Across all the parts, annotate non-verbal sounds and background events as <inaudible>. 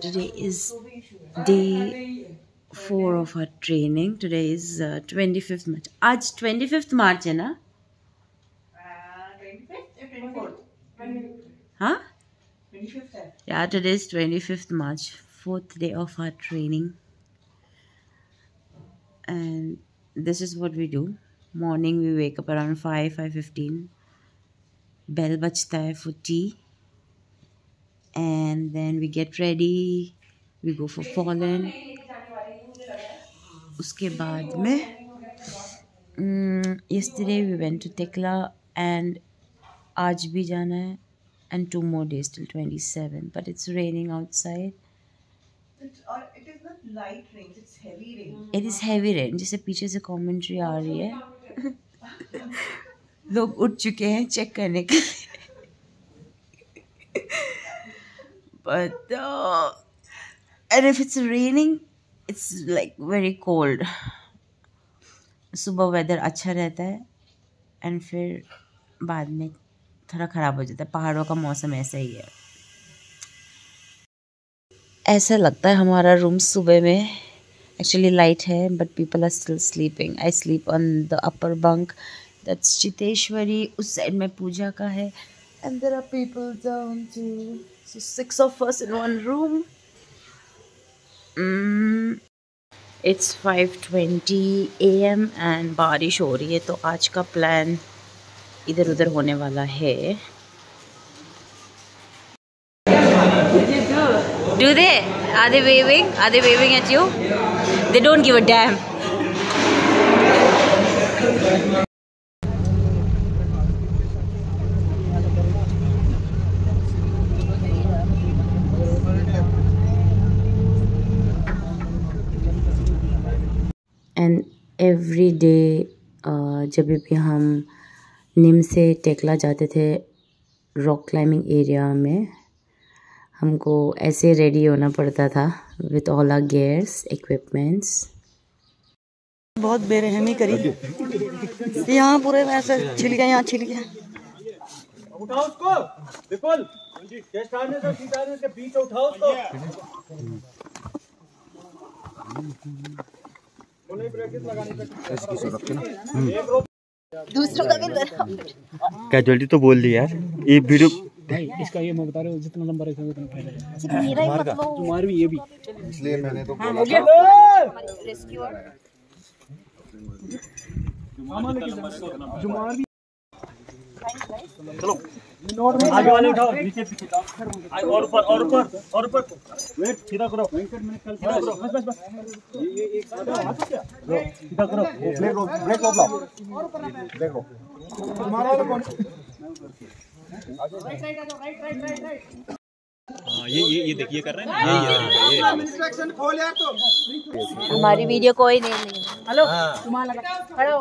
Today is day four of our training. Today is uh, 25th March. आज 25th March है ना? हाँ? Yeah, today is 25th March, fourth day of our training. And this is what we do. Morning we wake up around 5, 5.15. Bell बजता है for tea. And then we get ready we go for fallen उसके बाद में yesterday we went to Tekla and आज भी जाना है and two more days till 27 but it's raining outside it is not light rain it's heavy rain it is heavy rain जैसे पीछे से commentary आ रही है लोग उठ चुके हैं चेक करने के लिए but uh, and if it's raining it's like very cold. सुबह वेदर अच्छा रहता है एंड फिर बाद में थोड़ा ख़राब हो जाता है। पहाड़ों का मौसम ऐसा ही है। ऐसा लगता है हमारा रूम सुबह में एक्चुअली लाइट है but people are still sleeping I sleep on the upper bunk that's Chiteshwari उस साइड में पूजा का है and there are people down to So six of us in one room. Mm, it's 5:20 a.m. and बारिश हो रही है तो आज का प्लान इधर उधर होने वाला है Do they? Are they waving? Are they waving at you? They don't give a damn. And every day जब भी हम निम से टेकला जाते थे रॉक क्लाइंबिंग एरिया में हमको ऐसे रेडी होना पड़ता था with all our gears equipments बहुत बेरहमी करी। यहाँ पूरे वैसे छिल गया यहाँ छिल गया उठाओ उसको। विपुल। चेस्ट आने से सीधा आने से बीच उठाओ उसको। दूसरों का भी कैजुअलिटी तो बोल दी यार। ये वीडियो इसका ये मैं बता रहा हूँ जितना लंबा रहेगा उतना फ़ायदा मेरा ही मतलब तुम्हार भी ये भी। इसलिए मैंने तो बोला जुमार भी चलो। आगे वाले उठाओ नीचे पीछे और ऊपर और ऊपर और ऊपर। वेट सीधा करो। वेंकट मैंने कल सीधा करो। बस बस बस। ये एक साथ सीधा करो। ब्रेक लो ब्रेक लो ब्रेक लो तुम्हारा वाला कौन right right right right right right हाँ ये ये ये देखिए कर रहे हैं ये ये इंस्ट्रक्शन खोल यार तो हमारी वीडियो कोई नहीं नहीं। हेलो तुम्हारा लगा खड़े हो।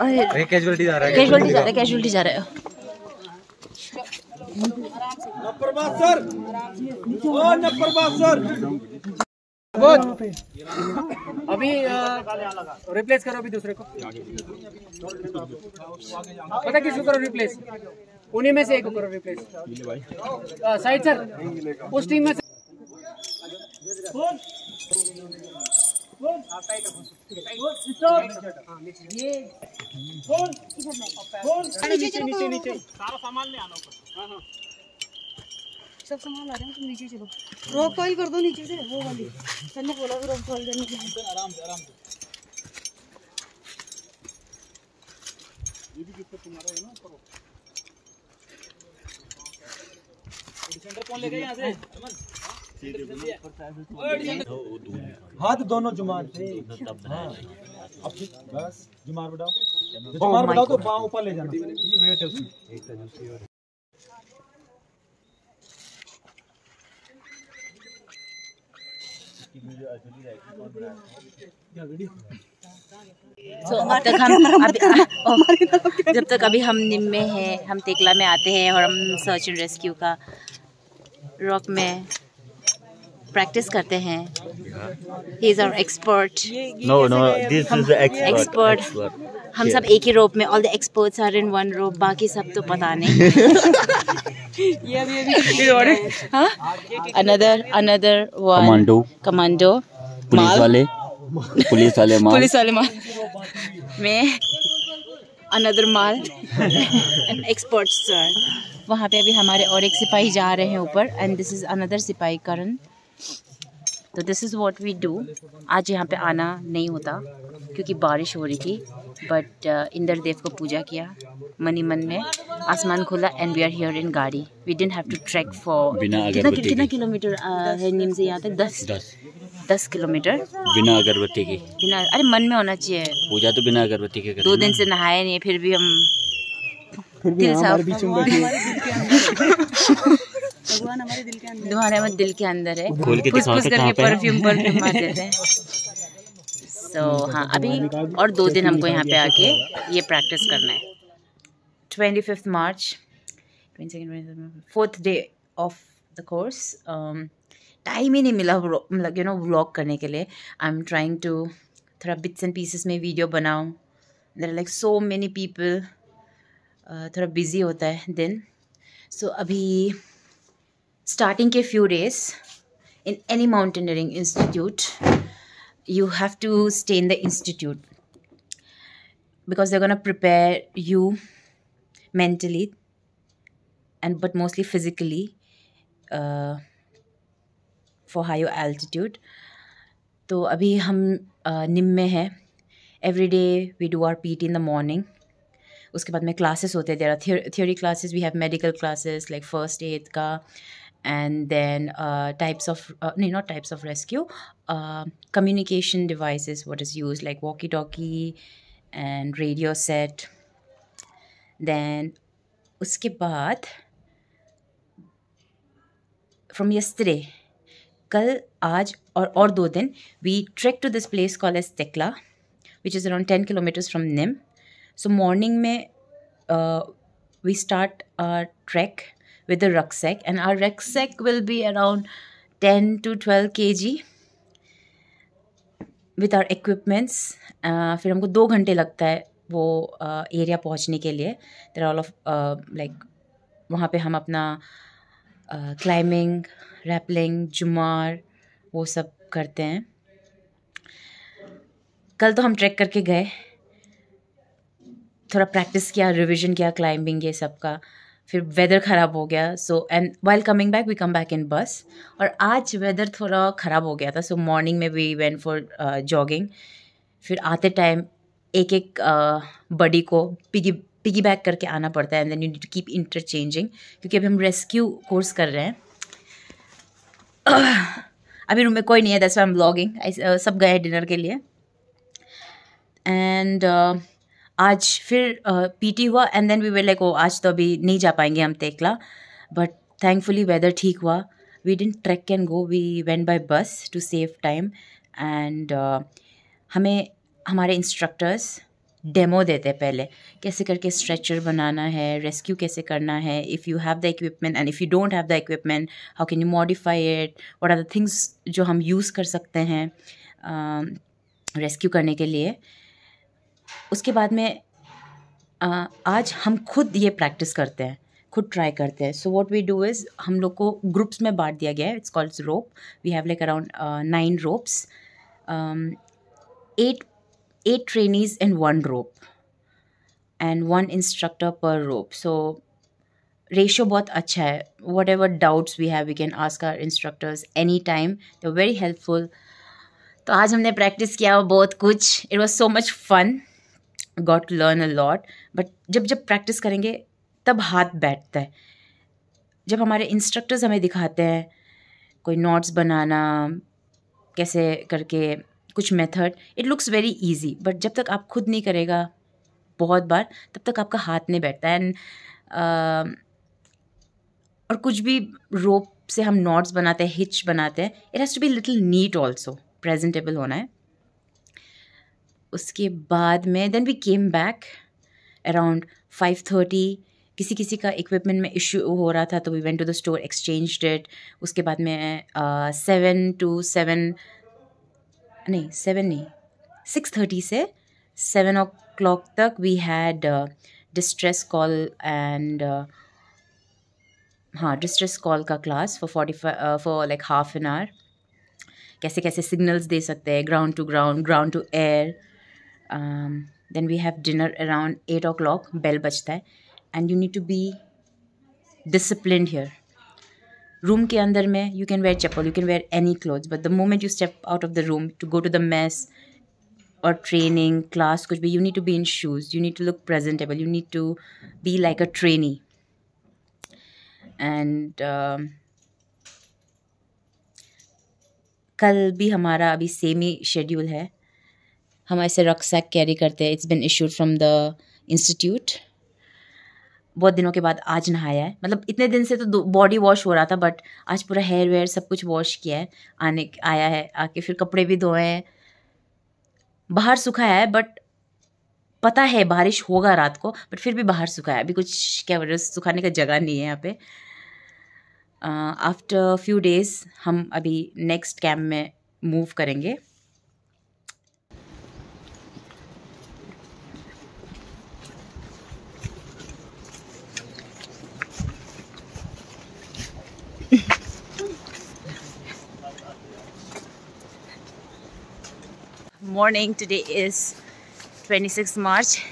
अरे कैजुअलिटी जा रहा है कैजुअलिटी जा रहा है कैजुअलिटी जा रहा है। नपरबाज सर। ओ नपरबाज सर। अभी रिप्लेस करो अभी दूसरे को। पता किसको करो रिप्लेस उन्हीं में से एक को करो रिप्लेस साइड सर उस टीम में से ले सब सामान आ रहे हैं तुम नीचे चलो रोक फ़ाइल कर दो नीचे से वो वाली सर ने बोला रोक फ़ाइल करने के लिए आराम से आराम से ये भी किसको तुम्हारा है। ना करो सेंटर कौन लेगा यहाँ से हाथ दोनों जुमार से हाँ। अब बस जुमार बढ़ाओ। जुमार बढ़ाओ तो पाँव ऊपर ले जाना। वेट है उसमें so, अब तक हम अभी जब तक अभी हम निम में हैं हम तेकला में आते हैं और हम सर्च एंड रेस्क्यू का रॉक में प्रैक्टिस करते हैं। He is our expert no no this is expert हम सब एक ही रोप में all the experts are in one rope बाकी सब तो पता नहीं। <laughs> ये अभी अभी हाँ? Another another one commando commando police वाले. पुलिस वाले <laughs> माल पुलिस वाले माल में अनदर माल एंड एक्सपर्ट सर वहाँ पे अभी हमारे और एक सिपाही जा रहे हैं ऊपर एंड दिस इज़ अनदर सिपाही करण तो this is what we do आज यहाँ पे आना नहीं होता क्योंकि बारिश हो रही थी बट इंद्र देव को पूजा किया मनी मन में आसमान खुला and we are here in गाड़ी we didn't have to track for कितना कितना किलोमीटर uh, है नीम से यहाँ तक दस। दस। दस किलोमीटर। बिना अगरबत्ती के। बिना अरे मन में होना चाहिए। पूजा तो बिना अगरबत्ती के दो दिन से नहाए नहीं फिर भी हम दिल साफ़ <laughs> भगवान हमारे दिल के अंदर तुम्हारे में दिल के अंदर है। फुस फुस तो करके है? परफ्यूम परफ्यूम मार देते हैं। सो हाँ अभी और दो दिन हमको यहाँ पे आके ये प्रैक्टिस करना है। Twenty fifth March twenty fourth day of the course time ही नहीं मिला मतलब यू नो व्लॉग करने के लिए। आई एम ट्राइंग टू थोड़ा बिट्स एंड पीसेस में वीडियो बनाऊँ। There like so many people थोड़ा बिज़ी होता है दिन। सो so, अभी starting a few days in any mountaineering institute you have to stay in the institute because they're going to prepare you mentally and but mostly physically uh, for higher altitude तो अभी हम uh, NIM में हैं every day we do our PT in the morning उसके बाद में classes होते हैं there are theory classes we have medical classes like first aid का and then uh, types of uh, no not types of rescue uh, communication devices what is used like walkie talkie and radio set. Then uske baad from yesterday kal aaj or or do din we trek to this place called as tekla which is around 10 kilometers from nim. So morning may uh, we start our trek with a rucksack and our rucksack will be around 10 to 12 kg with our equipments. Uh, फिर हमको दो घंटे लगता है वो area uh, पहुँचने के लिए। देर ऑल ऑफ़ लाइक वहाँ पे हम अपना क्लाइंबिंग रैपलिंग जुमार वो सब करते हैं। कल तो हम ट्रैक करके गए। थोड़ा प्रैक्टिस किया रिवीजन किया क्लाइंबिंग ये सब का। फिर वेदर ख़राब हो गया so and while coming back we come back in bus और आज वेदर थोड़ा ख़राब हो गया था सो मॉर्निंग में वी वेंट फॉर जॉगिंग फिर आते टाइम एक एक बडी को पिगी पिगी बैक करके आना पड़ता है and then you need to keep interchanging क्योंकि अभी हम रेस्क्यू कोर्स कर रहे हैं। <clears throat> अभी रूम में कोई नहीं है दैट्स आई एम ब्लॉगिंग सब गए डिनर के लिए. एंड आज फिर पीटी हुआ and then we way like oh आज तो अभी नहीं जा पाएँगे हम तेकला. बट थैंकफुली वेदर ठीक हुआ। We didn't track can go we went by bus to save time and हमें हमारे इंस्ट्रक्टर्स डेमो देते पहले। कैसे करके स्ट्रेचर बनाना है रेस्क्यू कैसे करना है if you have the equipment and if you don't have the equipment how can you modify it what are the things जो हम यूज़ कर सकते हैं रेस्क्यू uh, करने के लिए? उसके बाद में आज हम खुद ये प्रैक्टिस करते हैं, खुद ट्राई करते हैं। So what we do is हम लोग को ग्रुप्स में बांट दिया गया है it's calls rope we have like around nine ropes eight eight trainees in one rope and one instructor per rope so ratio बहुत अच्छा है। Whatever doubts we have we can ask our instructors any time they very helpful तो आज हमने practice किया बहुत कुछ। It was so much fun got to learn a lot but जब जब प्रैक्टिस करेंगे, तब हाथ बैठता है। जब हमारे इंस्ट्रक्टर्स हमें दिखाते हैं, कोई नोट्स बनाना, कैसे करके कुछ method it looks very easy but जब तक आप खुद नहीं करेगा, बहुत बार, तब तक आपका हाथ नहीं बैठता एंड और कुछ भी रोप से हम नॉट्स बनाते हैं हिच बनाते हैं it has to be little neat also presentable होना है। उसके बाद में then we came back around five thirty किसी किसी का इक्विपमेंट में इशू हो रहा था तो we went to the store exchange date उसके बाद में सेवन टू सेवन नहीं सेवन नहीं सिक्स थर्टी से सेवन ओ क्लॉक तक we had distress call and हाँ डिस्ट्रेस कॉल का class for forty five for like half an hour कैसे कैसे सिग्नल्स दे सकते हैं ground to ground ground to air then we have dinner around eight o'clock bell बजता है and you need to be discipline here room के अंदर में you can wear chappal you can wear any clothes but the moment you step out of the room to go to the mess और training class कुछ भी you need to be in shoes you need to look presentable you need to be like a trainee um, कल भी हमारा अभी same ही schedule है। हम ऐसे रक्सैक कैरी करते हैं। It's been issued from the institute बहुत दिनों के बाद आज नहाया है। मतलब इतने दिन से तो बॉडी वॉश हो रहा था बट आज पूरा हेयर वेयर सब कुछ वॉश किया है। आने आया है, आके फिर कपड़े भी धोए हैं। बाहर सुखाया है बट पता है बारिश होगा रात को बट फिर भी बाहर सुखाया अभी कुछ क्या बोल सुखाने का जगह नहीं है यहाँ पे। आफ्टर फ्यू डेज़ हम अभी नेक्स्ट कैम्प में मूव करेंगे। Morning. Today is 26th march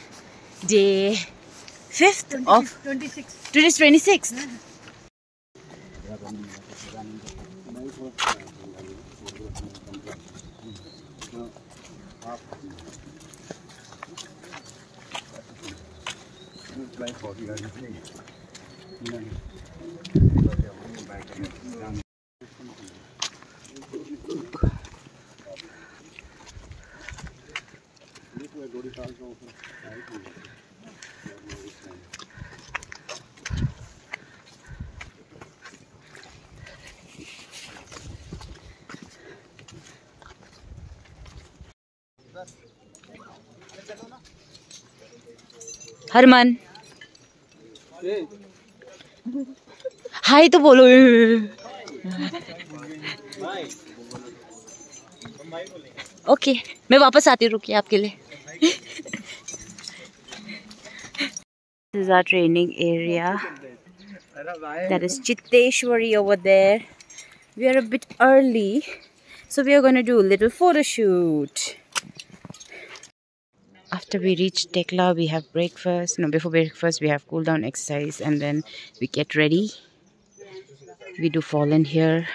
day 5th of 26 today's 26th Harman. Hi तो बोलो। <laughs> ओके मैं वापस आती हूँ रुकिए आपके लिए। This is our training area. That is Chitteshwari over there. We are a bit early, so we are going to do a little photo shoot. After we reach Tekla, we have breakfast. No, before breakfast, we have cool down exercise, and then we get ready. We do fall in here.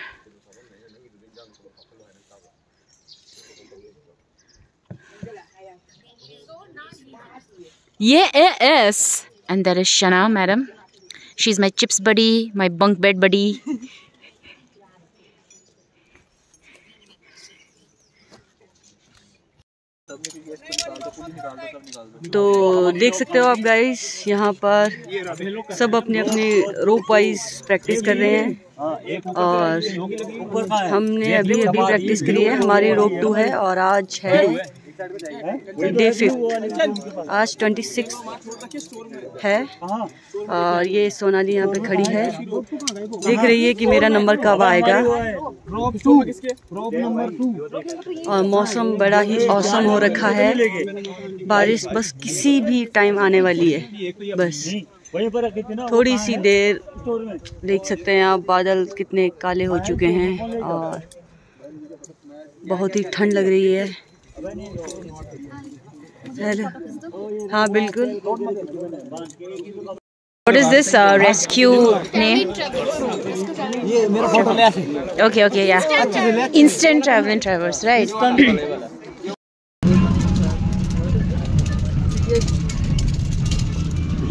Yeah, it is. And there is Shana, madam. She's my chips buddy, my bunk bed buddy. तो देख सकते हो आप guys यहाँ पर सब अपने अपने रोप वाइज प्रैक्टिस कर रहे हैं और हमने अभी अभी प्रैक्टिस करी है हमारी रोप टू है और आज है डे फिफ्थ आज ट्वेंटी सिक्स है। और ये सोनाली यहाँ पे खड़ी है। देख रही है कि मेरा नंबर कब आएगा। और मौसम बड़ा ही औसम हो रखा है। बारिश बस किसी भी टाइम आने वाली है। बस। थोड़ी सी देर देख सकते हैं आप, बादल कितने काले हो चुके हैं। और बहुत ही ठंड लग रही है। हाँ बिल्कुल What is this uh, rescue name? Okay, okay, yeah. Instant traveling travelers, right?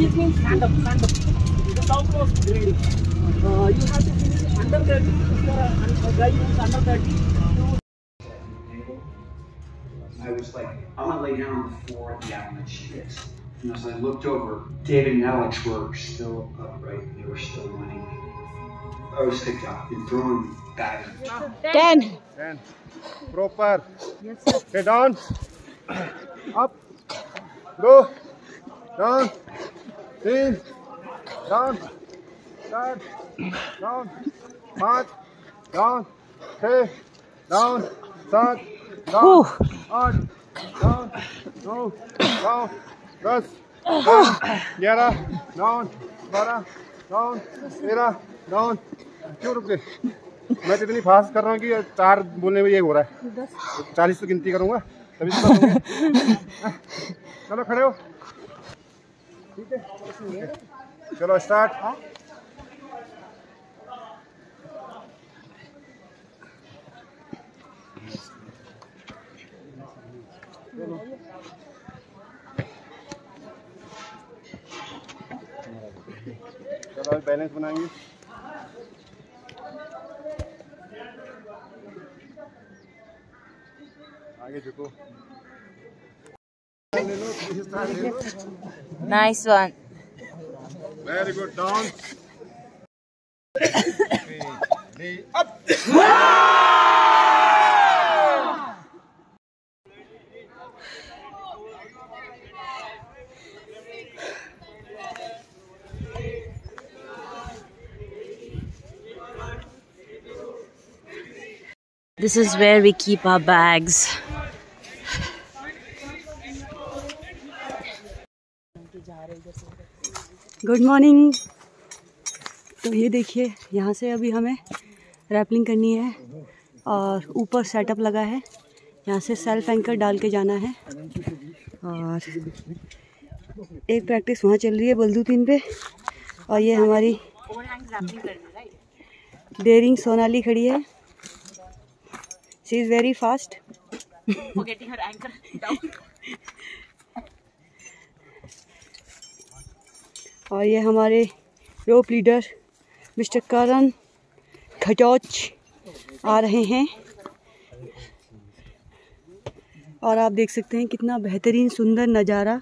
Stand up, stand up. You have to finish under 30. A guy who is under 30, lay down before the floor. avalanche hits. And as I looked over, David and Alex were still upright. They were still running. I was picked up and thrown back. Ten. Ten. Proper. Head down. Up. Go. Down. In. Down. Start. Down. March. Down. Hey. Down. Start. Down. आठ ग्यारह नौ बारह down तेरह down क्यों रुक गए मैं तो इतनी फास्ट कर रहा हूँ कि चार बोलने में ये हो रहा है चालीस तो गिनती करूँगा तभी तो चलो खड़े हो ठीक है चलो स्टार्ट चलो अभी बैलेंस बनाएंगे आगे झुको ले लो पीछे स्टार्ट ले लो nice one <coughs> This is where we keep our bags. Good morning तो ये देखिए यहाँ से अभी हमें रैपलिंग करनी है और ऊपर सेटअप लगा है। यहाँ से सेल्फ एंकर डाल के जाना है। और एक प्रैक्टिस वहाँ चल रही है बल्दू तीन पे। और ये हमारी डेयरिंग सोनाली खड़ी है। शी इज़ वेरी फास्ट और ये हमारे रोप लीडर मिस्टर करण खटोच आ रहे हैं। और आप देख सकते हैं कितना बेहतरीन सुंदर नज़ारा।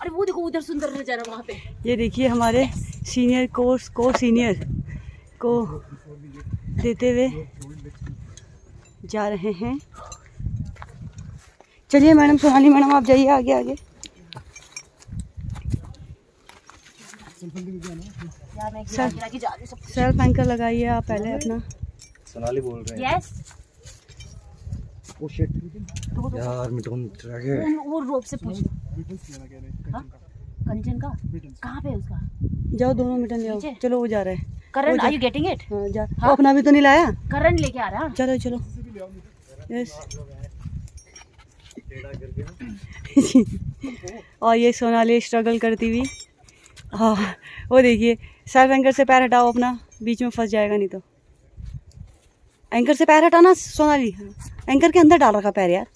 अरे वो देखो उधर सुंदर नज़ारा वहाँ पे। ये देखिए हमारे सीनियर कोर्स को सीनियर को देते हुए जा रहे हैं। चलिए मैडम सोनाली मैडम आप जाइए आगे आगे। सेल्फ एंकर लगाइए आप पहले अपना। सोनाली बोल रहे हैं। यस यार मिठुन ट्रैक वो रोप से पूछ। हाँ? कंचन का? कहाँ पे है उसका? जाओ दोनों मिटन ले आओ नीचे? चलो वो जा रहे हैं। Karan are you getting it हाँ जा अपना भी तो नहीं लाया? करण लेके आ रहा। चलो चलो। यस <laughs> और ये सोनाली स्ट्रगल करती हुई। हाँ वो देखिए सेल्फ एंकर से पैर हटाओ अपना बीच में फंस जाएगा नहीं तो। एंकर से पैर हटाना सोनाली एंकर के अंदर डाल रखा पैर यार।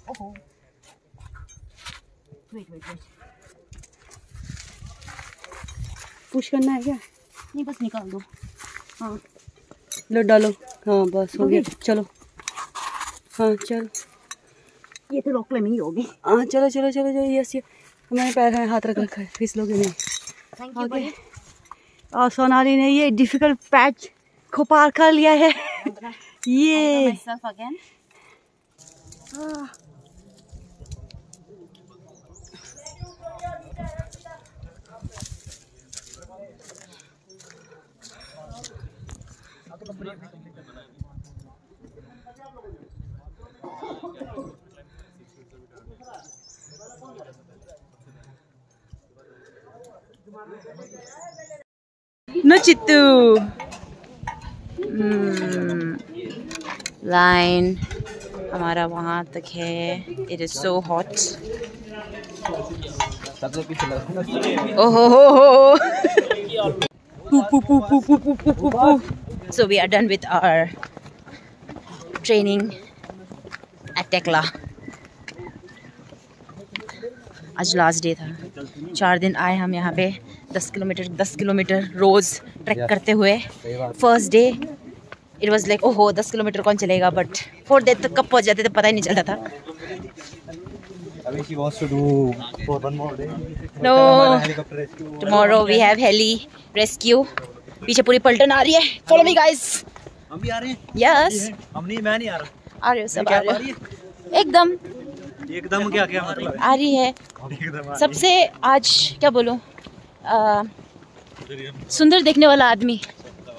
पुश करना है क्या? नहीं बस निकाल दो। हाँ। लो डालो। हाँ बस हो गया। चलो। हाँ चलो। ये तो रॉक क्लाइंबिंग होगी। हाँ चलो चलो चलो चलो यस यस मैंने पैर में हाथ रख। रखा है फिसलोगे नहीं। थैंक यू ओके और सोनाली ने ये डिफ़िकल्ट पैच को पार कर लिया है। ये again No Chitu. लाइन हमारा वहाँ तक है. इट इज़ सो हॉट ओहो so we are done with our training at Tekhla आज लास्ट डे था. चार दिन आए हम यहाँ पे. दस किलोमीटर दस किलोमीटर रोज़ ट्रैक yes. करते हुए। First day it was like ओहो दस किलोमीटर कौन चलेगा? बट फोर डे तक कब पहुँच जाते थे पता ही नहीं चलता था. No. Tomorrow we have heli rescue पीछे पूरी पलटन आ रही है। फॉलो मी गाइस हम भी आ रहे हैं? Yes yes. हम नहीं मैं नहीं आ रहा। आ रहे हो सब आ रहे हो। एकदम। एकदम क्या क्या मतलब आ रही है। सबसे आज क्या बोलूँ? आ, सुंदर देखने वाला आदमी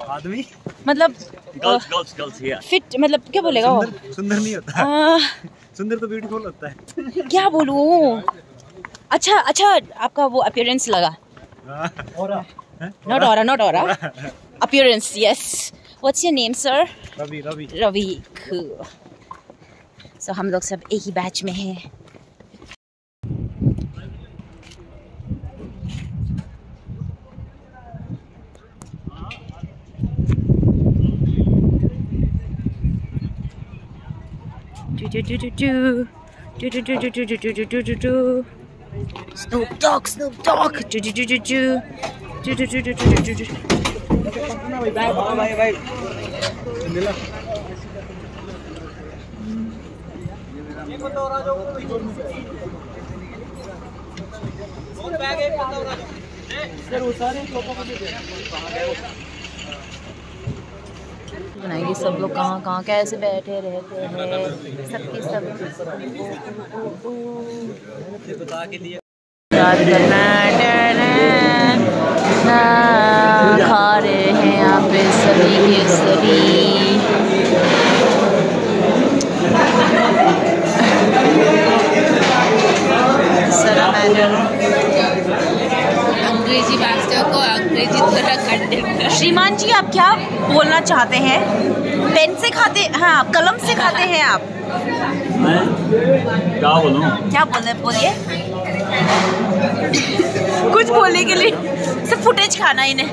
आदमी मतलब girls girls girls here fit मतलब क्या बोलेगा वो सुंदर सुंदर नहीं होता आ, सुंदर तो ब्यूटीफुल होता है क्या बोलूँ अच्छा अच्छा आपका वो अपियरेंस लगा Not aura, not aura. Appearance, yes. What's your name, sir? Ravi Ravi. Cool. So हम लोग सब एक ही बैच में हैं. Do do do do do. Do do do do do do do do do. Snoop Dogg, Snoop Dogg. Do do do do do. Do do do do do do do. बनाएँगे सब लोग कहाँ कहाँ कैसे बैठे रहते हैं सबके सब। याद करना खा रहे हैं यहाँ पे सभी के श्रीमान जी आप क्या बोलना चाहते हैं? पेन से खाते हाँ कलम से खाते हैं आप? मैं क्या बोलूँ? क्या बोल रहे बोलिए। कुछ बोलने के लिए सिर्फ़ फुटेज खाना इन्हें।